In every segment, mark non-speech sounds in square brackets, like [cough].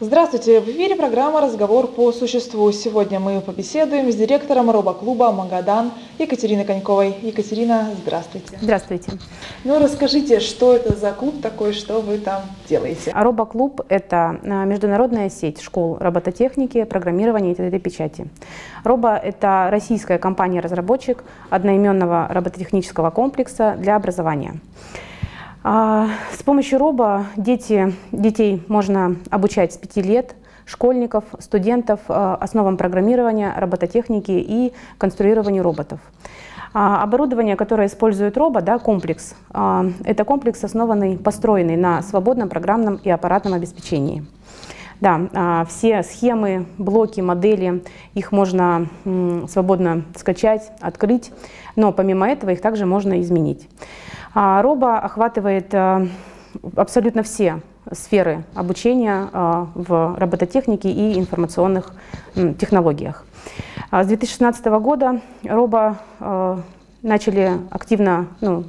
Здравствуйте! В эфире программа «Разговор по существу». Сегодня мы побеседуем с директором робоклуба «Магадан» Екатериной Коньковой. Екатерина, здравствуйте. Здравствуйте. Ну, расскажите, что это за клуб такой, что вы там делаете? А робоклуб – это а, международная сеть школ робототехники, программирования и 3D-печати. Робо – это российская компания-разработчик одноименного робототехнического комплекса для образования. А, с помощью РОБО дети, детей можно обучать с 5 лет, школьников, студентов а, основам программирования, робототехники и конструированию роботов. А, оборудование, которое использует робот, да, комплекс, это комплекс, основанный, построенный на свободном программном и аппаратном обеспечении. Да, все схемы, блоки, модели, их можно свободно скачать, открыть, но помимо этого их также можно изменить. А Робо охватывает э, абсолютно все сферы обучения э, в робототехнике и информационных технологиях. А с 2016 года Робо э, начали активно ну,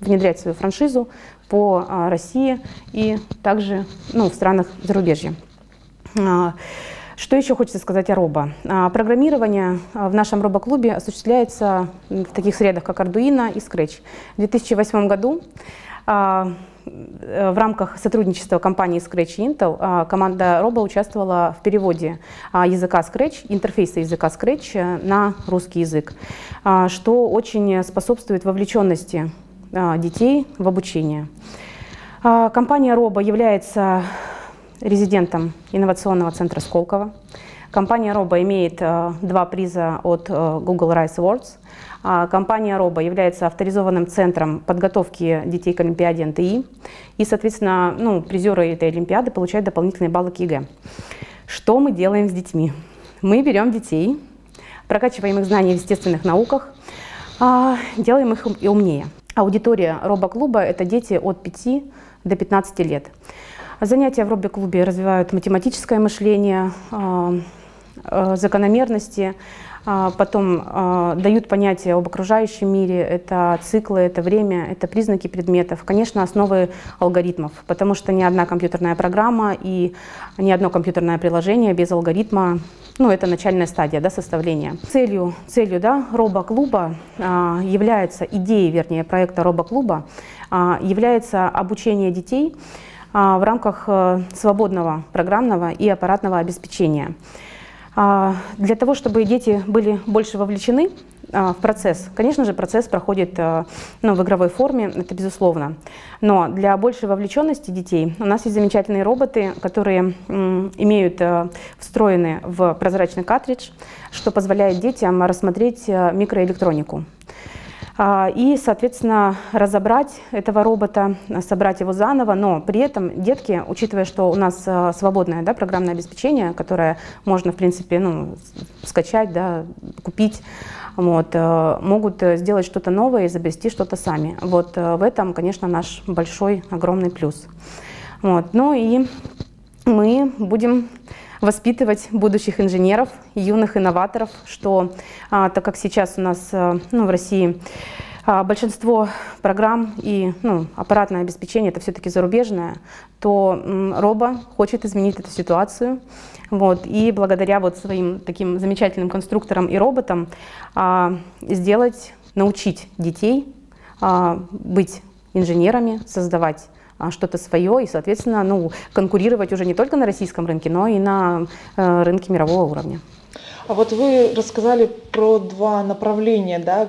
внедрять свою франшизу по России и также ну, в странах зарубежья. Что еще хочется сказать о робо? А, программирование а, в нашем робоклубе осуществляется в таких средах, как Arduino и Scratch. В 2008 году а, в рамках сотрудничества компании Scratch и Intel команда Robo участвовала в переводе языка Scratch, интерфейса языка Scratch на русский язык, что очень способствует вовлеченности детей в обучение. Компания Robo является резидентом инновационного центра Сколково. Компания Robo имеет э, два приза от э, Google Rice Awards. А компания Robo является авторизованным центром подготовки детей к Олимпиаде НТИ. И, соответственно, ну, призеры этой Олимпиады получают дополнительные баллы к ЕГЭ. Что мы делаем с детьми? Мы берем детей, прокачиваем их знания в естественных науках, а, делаем их умнее. Аудитория робоклуба – это дети от 5 до 15 лет. Занятия в робоклубе развивают математическое мышление, а, а, закономерности, а, потом дают понятие об окружающем мире, это циклы, это время, это признаки предметов, конечно, основы алгоритмов, потому что ни одна компьютерная программа и ни одно компьютерное приложение без алгоритма ну, это начальная стадия да, составления. Целью, целью да, робоклуба а, является, идеей, вернее, проекта робоклуба а, является обучение детей а, в рамках э, свободного программного и аппаратного обеспечения. А, для того, чтобы дети были больше вовлечены а, в процесс, конечно же, процесс проходит э, ну, в игровой форме, это безусловно. Но для большей вовлеченности детей у нас есть замечательные роботы, которые имеют э, встроенный в прозрачный картридж, что позволяет детям рассмотреть микроэлектронику. А, и, соответственно, разобрать этого робота, собрать его заново, но при этом детки, учитывая, что у нас а, свободное да, программное обеспечение, которое можно, в принципе, ну, скачать, да, купить, вот, э, могут сделать что-то новое, изобрести что-то сами. Вот э, в этом, конечно, наш большой, огромный плюс. Вот, ну и мы будем воспитывать будущих инженеров, юных инноваторов, что а, так как сейчас у нас а, ну, в России а, большинство программ и ну, аппаратное обеспечение это все-таки зарубежное, то м, Робо хочет изменить эту ситуацию. Вот, и благодаря вот своим таким замечательным конструкторам и роботам а, сделать, научить детей а, быть инженерами, создавать что-то свое и, соответственно, ну, конкурировать уже не только на российском рынке, но и на э, рынке мирового уровня. А вот вы рассказали про два направления, да,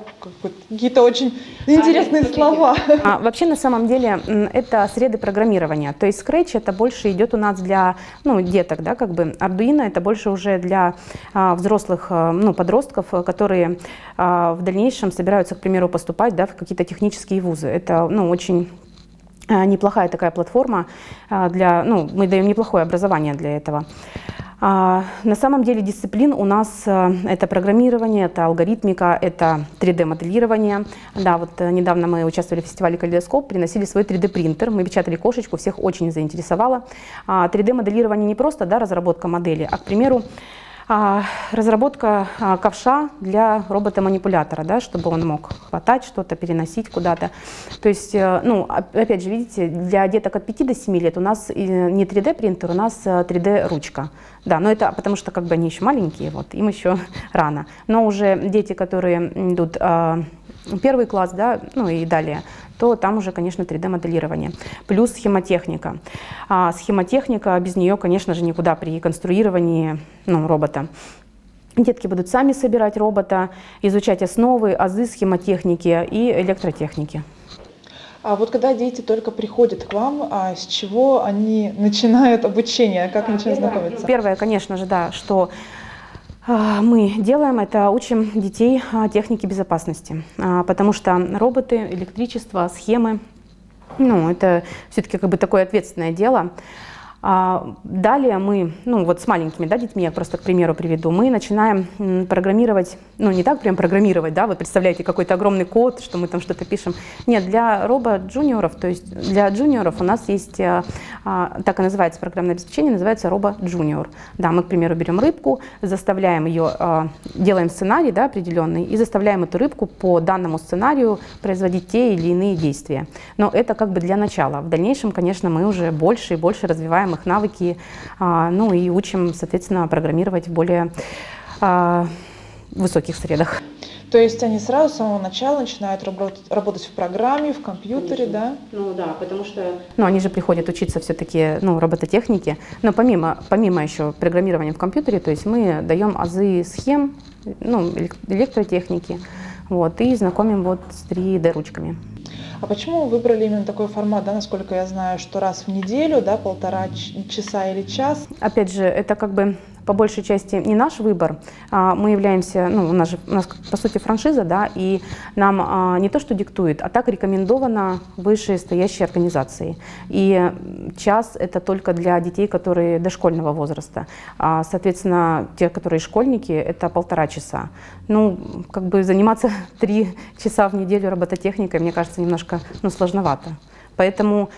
какие-то очень интересные а, слова. А, вообще, на самом деле, это среды программирования. То есть Scratch это больше идет у нас для ну, деток, да, как бы. Arduino это больше уже для а, взрослых, а, ну, подростков, которые а, в дальнейшем собираются, к примеру, поступать, да, в какие-то технические вузы. Это, ну, очень Э, неплохая такая платформа э, для, ну, мы даем неплохое образование для этого. А, на самом деле дисциплин у нас э, это программирование, это алгоритмика, это 3D-моделирование. Да, вот недавно мы участвовали в фестивале «Калейдоскоп», приносили свой 3D-принтер, мы печатали кошечку, всех очень заинтересовало. 3D-моделирование а, не просто да, разработка модели, а, к примеру, а, разработка а, ковша для робота-манипулятора, да, чтобы он мог хватать что-то, переносить куда-то. То есть, э, ну, опять же, видите, для деток от 5 до 7 лет у нас не 3D принтер, у нас 3D э. Да, но это потому что как бы они еще маленькие, вот, им еще [laughs] рано. Но уже дети, которые идут а, первый класс, да, ну и далее, то там уже, конечно, 3D-моделирование. Плюс схемотехника. А схемотехника, без нее, конечно же, никуда при конструировании ну, робота. Детки будут сами собирать робота, изучать основы, азы схемотехники и электротехники. А вот когда дети только приходят к вам, а с чего они начинают обучение, как начинают знакомиться? Первое, конечно же, да, что мы делаем, это учим детей а, технике безопасности, а, потому что роботы, электричество, схемы, ну, это все-таки как бы такое ответственное дело. А далее мы, ну вот с маленькими да, детьми, я просто к примеру приведу, мы начинаем программировать, ну не так прям программировать, да, вы представляете какой-то огромный код, что мы там что-то пишем. Нет, для робо-джуниоров, то есть для джуниоров у нас есть, а, а, так и называется программное обеспечение, называется робо-джуниор. Да, мы, к примеру, берем рыбку, заставляем ее, а, делаем сценарий да, определенный и заставляем эту рыбку по данному сценарию производить те или иные действия. Но это как бы для начала. В дальнейшем, конечно, мы уже больше и больше развиваем развиваем их навыки, а, ну и учим, соответственно, программировать в более а, высоких средах. То есть они сразу с самого начала начинают работать, работать в программе, в компьютере, Конечно. да? Ну да, потому что... Ну они же приходят учиться все-таки, ну, робототехнике. Но помимо, помимо еще программирования в компьютере, то есть мы даем азы схем, ну, электротехники, вот, и знакомим вот с 3D-ручками. А почему вы выбрали именно такой формат, да, насколько я знаю, что раз в неделю, да, полтора часа или час? Опять же, это как бы по большей части не наш выбор. А мы являемся, ну, у нас же, у нас по сути франшиза, да, и нам а, не то, что диктует, а так рекомендовано вышестоящей организацией. И час это только для детей, которые дошкольного возраста. А, соответственно, те, которые школьники, это полтора часа. Ну, как бы заниматься [laughs] три часа в неделю робототехникой, мне кажется, немножко, ну, сложновато. Поэтому,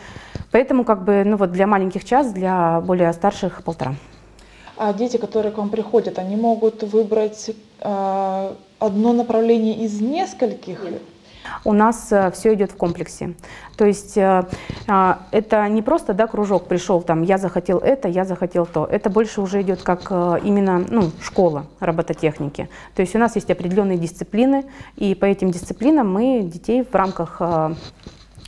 поэтому как бы, ну вот для маленьких час, для более старших полтора. А дети, которые к вам приходят, они могут выбрать э, одно направление из нескольких? Нет. У нас э, все идет в комплексе. То есть э, э, это не просто да, кружок пришел, там, я захотел это, я захотел то. Это больше уже идет как э, именно ну, школа робототехники. То есть у нас есть определенные дисциплины, и по этим дисциплинам мы детей в рамках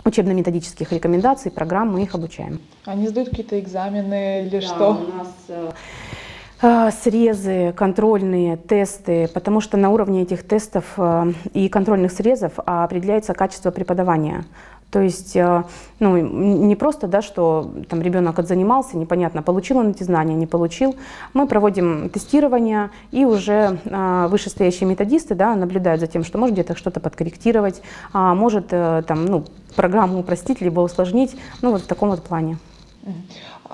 учебно-методических рекомендаций, программ мы их обучаем. Они сдают какие-то экзамены или да, что? У нас а, срезы, контрольные тесты, потому что на уровне этих тестов а, и контрольных срезов определяется качество преподавания. То есть а, ну, не просто, да, что там ребенок отзанимался, непонятно, получил он эти знания, не получил. Мы проводим тестирование, и уже вышестоящие методисты да, наблюдают за тем, что может где-то что-то подкорректировать, может э, там, ну, программу упростить, либо усложнить, ну вот в таком вот плане.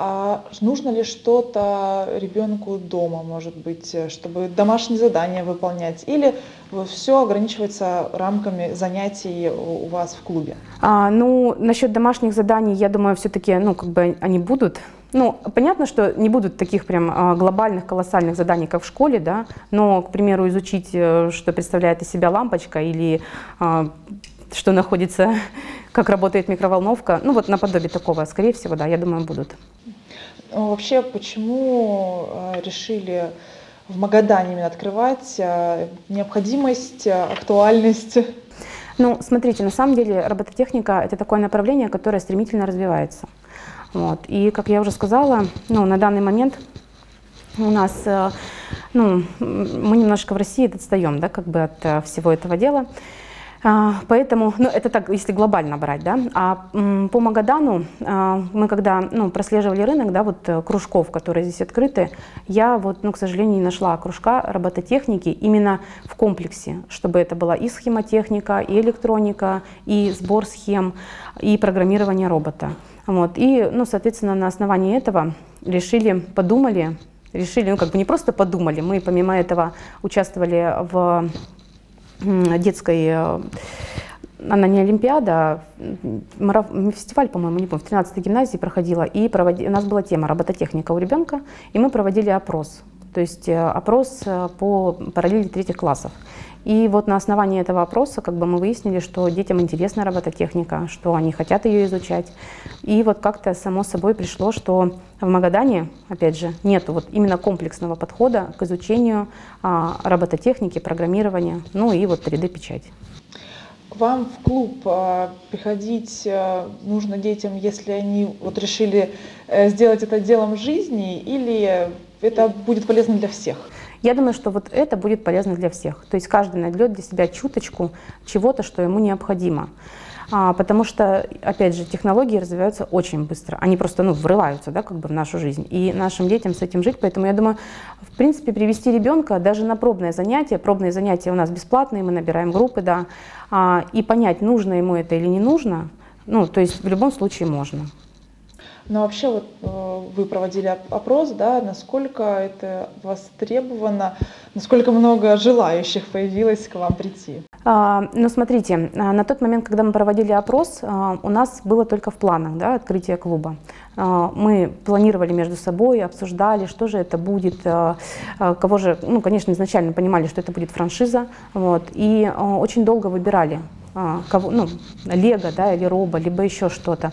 А нужно ли что-то ребенку дома, может быть, чтобы домашние задания выполнять? Или все ограничивается рамками занятий у вас в клубе? А, ну, насчет домашних заданий, я думаю, все-таки, ну, как бы они будут. Ну, понятно, что не будут таких прям а, глобальных, колоссальных заданий, как в школе, да, но, к примеру, изучить, э, что представляет из себя лампочка или а, что находится, [laughs] как работает микроволновка. Ну вот наподобие такого, скорее всего, да, я думаю, будут. Ну, вообще, почему э, решили в Магадане именно открывать? Э, необходимость, э, актуальность? Ну, смотрите, на самом деле робототехника – это такое направление, которое стремительно развивается. Вот. И, как я уже сказала, ну, на данный момент у нас, ну, мы немножко в России отстаем, да, как бы от всего этого дела. А, поэтому, ну, это так, если глобально брать, да. А по Магадану а, мы когда ну, прослеживали рынок, да, вот э, кружков, которые здесь открыты, я вот, ну, к сожалению, не нашла кружка робототехники именно в комплексе, чтобы это была и схемотехника, и электроника, и сбор схем, и программирование робота. Вот. И, ну, соответственно, на основании этого решили, подумали, решили, ну, как бы не просто подумали, мы помимо этого участвовали в детской э, она не Олимпиада, а фестиваль, по-моему, не помню, в 13-й гимназии проходила, и проводи, у нас была тема робототехника у ребенка, и мы проводили опрос. то есть опрос по параллели третьих классов. И вот на основании этого опроса как бы мы выяснили, что детям интересна робототехника, что они хотят ее изучать. И вот как-то само собой пришло, что в Магадане, опять же, нет вот именно комплексного подхода к изучению а, робототехники, программирования, ну и вот 3D-печати. К вам в клуб а, приходить а, нужно детям, если они вот решили а, сделать это делом жизни, или это будет полезно для всех? Я думаю, что вот это будет полезно для всех. То есть каждый найдет для себя чуточку чего-то, что ему необходимо. А, потому что, опять же, технологии развиваются очень быстро. Они просто ну, врываются да, как бы в нашу жизнь. И нашим детям с этим жить. Поэтому я думаю, в принципе, привести ребенка даже на пробное занятие. Пробные занятия у нас бесплатные, мы набираем группы, да. А, и понять, нужно ему это или не нужно, ну, то есть в любом случае можно. Но вообще вот э, вы проводили опрос, да, насколько это востребовано, насколько много желающих появилось к вам прийти? А, ну, смотрите, а, на тот момент, когда мы проводили опрос, а, у нас было только в планах да, открытие клуба. Мы планировали между собой, обсуждали, что же это будет, кого же, ну, конечно, изначально понимали, что это будет франшиза, вот, и очень долго выбирали, кого, ну, Лего, да, или Роба, либо еще что-то.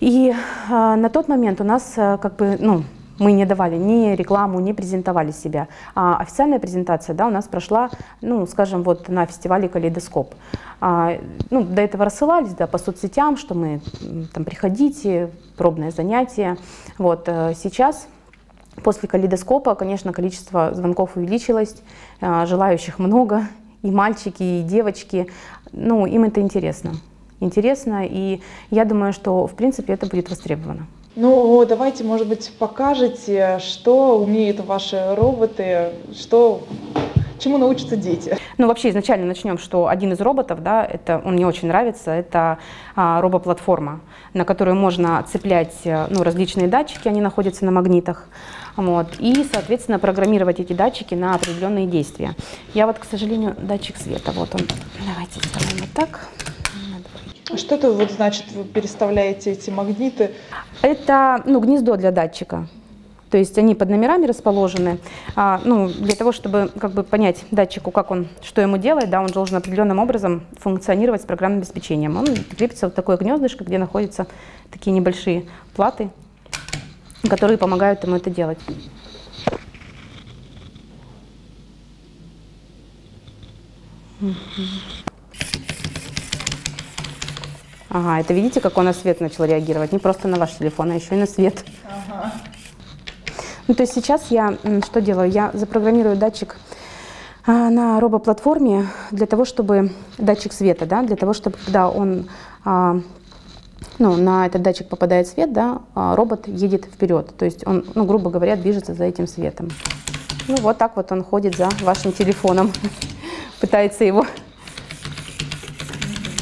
И э, на тот момент у нас э, как бы, ну, мы не давали ни рекламу, не презентовали себя. А официальная презентация да, у нас прошла, ну, скажем, вот на фестивале «Калейдоскоп». А, ну, до этого рассылались да, по соцсетям, что мы там приходите, пробное занятие. Вот, э, сейчас После калейдоскопа, конечно, количество звонков увеличилось, э, желающих много, и мальчики, и девочки. Ну, им это интересно интересно, и я думаю, что, в принципе, это будет востребовано. Ну, давайте, может быть, покажете, что умеют ваши роботы, что чему научатся дети? Ну, вообще, изначально начнем, что один из роботов, да, это, он мне очень нравится, это а, робоплатформа, на которую можно цеплять э, ну, различные датчики, они находятся на магнитах, вот, и, соответственно, программировать эти датчики на определенные действия. Я вот, к сожалению, датчик света, вот он, давайте сделаем вот так. А что это вот значит, вы переставляете эти магниты? Это ну, гнездо для датчика. То есть они под номерами расположены. А, ну, для того, чтобы как бы, понять датчику, как он, что ему делает, да, он должен определенным образом функционировать с программным обеспечением. Он крепится в такое гнездышко, где находятся такие небольшие платы, которые помогают ему это делать. Mm-hmm. Ага, это видите, как он на свет начал реагировать? Не просто на ваш телефон, а еще и на свет. Ага. Ну, то есть сейчас я что делаю? Я запрограммирую датчик а, на робоплатформе для того, чтобы датчик света, да, для того, чтобы когда он а, ну, на этот датчик попадает свет, да, а, робот едет вперед. То есть он, ну, грубо говоря, движется за этим светом. Ну, вот так вот он ходит за вашим телефоном, [laughs] пытается его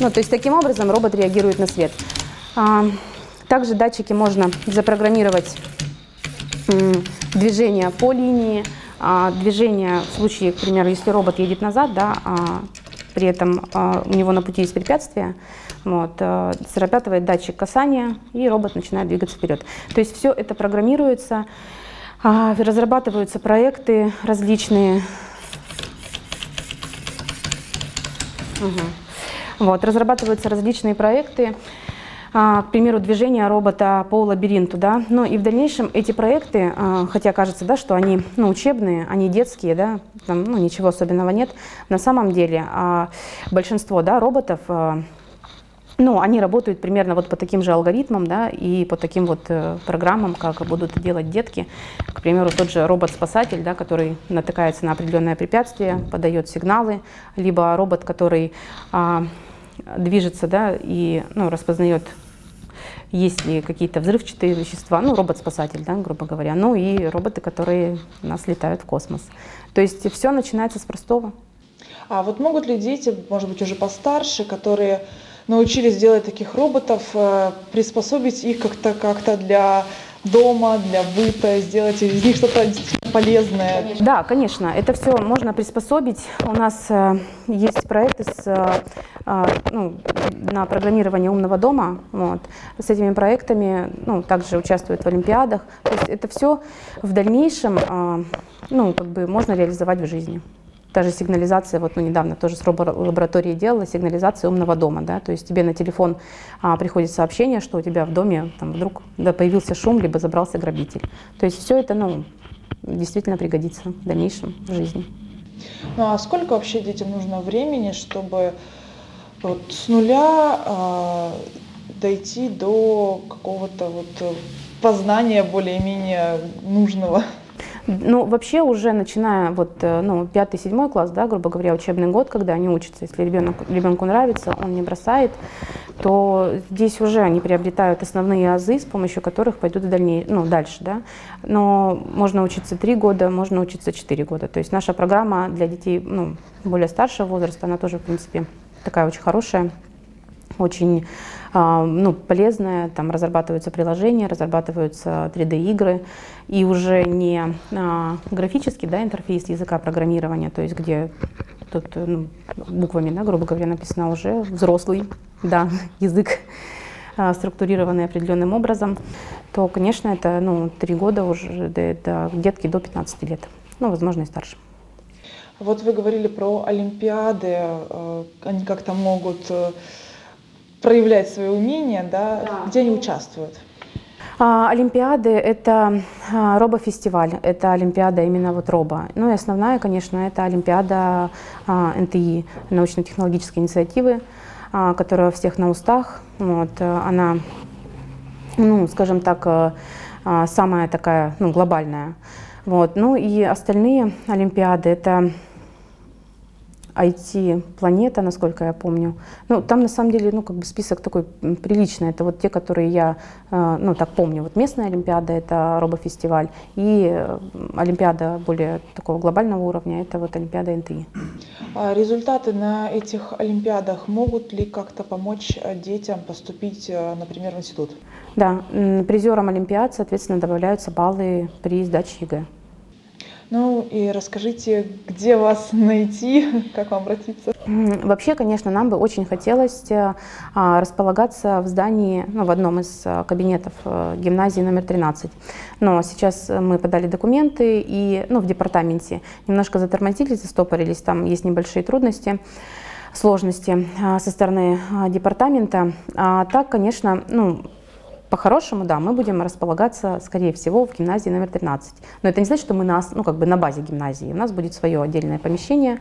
ну, то есть таким образом робот реагирует на свет. А, также датчики можно запрограммировать движение по линии, а, движение в случае, к примеру, если робот едет назад, да, а при этом у него на пути есть препятствие, вот, срабатывает датчик касания, и робот начинает двигаться вперед. То есть все это программируется, разрабатываются проекты различные. Угу. Вот, разрабатываются различные проекты, а, к примеру, движение робота по лабиринту, да, но и в дальнейшем эти проекты, а, хотя кажется, да, что они, ну, учебные, они детские, да, там, ну, ничего особенного нет, на самом деле а, большинство, да, роботов, ну, они работают примерно вот по таким же алгоритмам, да, и по таким вот э, программам, как будут делать детки. К примеру, тот же робот-спасатель, да, который натыкается на определенное препятствие, подает сигналы, либо робот, который движется, да, и ну, распознает, есть ли какие-то взрывчатые вещества, ну, робот-спасатель, да, грубо говоря, ну и роботы, которые у нас летают в космос. То есть все начинается с простого. А вот могут ли дети, может быть, уже постарше, которые научились делать таких роботов, э, приспособить их как-то как, -то, для дома, для быта, сделать из них что-то полезное. Да, конечно, это все можно приспособить. У нас э, есть проекты с, э, э, ну, на программирование умного дома. Вот. С этими проектами ну, также участвуют в Олимпиадах. То есть это все в дальнейшем ну, как бы можно реализовать в жизни. Та же сигнализация, вот ну, недавно тоже с лабораторией делала, сигнализация умного дома, да, то есть тебе на телефон а, приходит сообщение, что у тебя в доме там, вдруг да, появился шум, либо забрался грабитель. То есть все это, ну, действительно пригодится в дальнейшем в жизни. Ну а сколько вообще детям нужно времени, чтобы вот с нуля э, дойти до какого-то вот познания более-менее нужного? Ну, вообще уже начиная вот, э, ну, пятый-седьмой класс, да, грубо говоря, учебный год, когда они учатся, если ребенок, ребенку нравится, он не бросает, то здесь уже они приобретают основные азы, с помощью которых пойдут в дальней, ну, дальше, да. Но можно учиться три года, можно учиться четыре года. То есть наша программа для детей, ну, более старшего возраста, она тоже, в принципе, такая очень хорошая, очень ну, полезная, там разрабатываются приложения, разрабатываются 3D-игры, и уже не а, графический да, интерфейс языка программирования, то есть где тут ну, буквами, да, грубо говоря, написано уже взрослый да, [laughs] язык, а, структурированный определенным образом, то, конечно, это ну, три года уже, это детки до 15 лет, ну, возможно, и старше. Вот вы говорили про Олимпиады, они как-то могут э, проявлять свои умения, да, да. где они участвуют? А, Олимпиады – это а, робофестиваль, это Олимпиада именно вот робо. Ну и основная, конечно, это Олимпиада а, НТИ, научно-технологической инициативы, которая у всех на устах. Вот, она, ну, скажем так, самая такая ну, глобальная. Вот. Ну и остальные Олимпиады – это IT-планета, насколько я помню. Ну, там на самом деле, ну, как бы список такой приличный. Это вот те, которые я, э, ну, так помню. Вот местная Олимпиада — это робофестиваль, и э, Олимпиада более такого глобального уровня — это вот Олимпиада НТИ. А результаты на этих Олимпиадах могут ли как-то помочь э, детям поступить, например, в институт? Да, призерам Олимпиад, соответственно, добавляются баллы при сдаче ЕГЭ. Ну и расскажите, где вас найти, [laughs] как вам обратиться? Вообще, конечно, нам бы очень хотелось э, а, располагаться в здании, ну, в одном из э, кабинетов э, гимназии номер 13. Но сейчас мы подали документы и, ну, в департаменте немножко затормозились, застопорились, там есть небольшие трудности сложности со стороны департамента. А так, конечно, ну, по-хорошему, да, мы будем располагаться, скорее всего, в гимназии номер 13. Но это не значит, что мы на, ну, как бы на базе гимназии. У нас будет свое отдельное помещение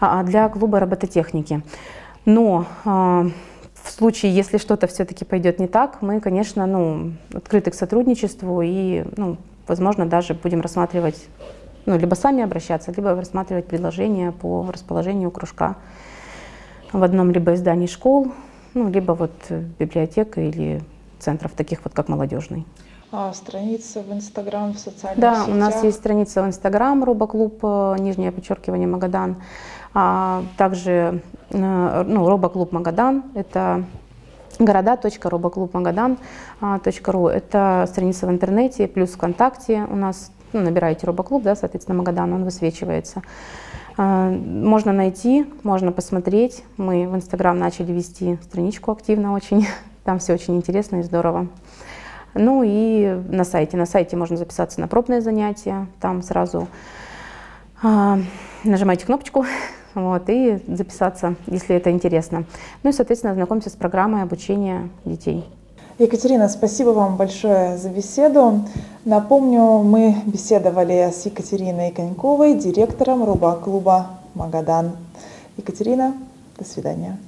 а, а, для клуба робототехники. Но а, в случае, если что-то все-таки пойдет не так, мы, конечно, ну, открыты к сотрудничеству и, ну, возможно, даже будем рассматривать, ну, либо сами обращаться, либо рассматривать предложения по расположению кружка в одном либо издании школ, ну, либо вот библиотека или центров, таких вот как молодежный. А страница в Инстаграм, в социальных да, сетях? Да, у нас есть страница в Инстаграм, Робоклуб, э, нижнее подчеркивание Магадан. А также э, ну, Робоклуб Магадан, это города.робоклубмагадан.ру. Это страница в интернете, плюс ВКонтакте у нас, ну, набираете Робоклуб, да, соответственно, Магадан, он высвечивается. А, можно найти, можно посмотреть. Мы в Инстаграм начали вести страничку активно очень. [laughs] Там все очень интересно и здорово. Ну и на сайте. На сайте можно записаться на пробное занятие. Там сразу э, нажимаете кнопочку [laughs] вот, и записаться, если это интересно. Ну и, соответственно, ознакомиться с программой обучения детей. Екатерина, спасибо вам большое за беседу. Напомню, мы беседовали с Екатериной Коньковой, директором робоклуба «Магадан». Екатерина, до свидания.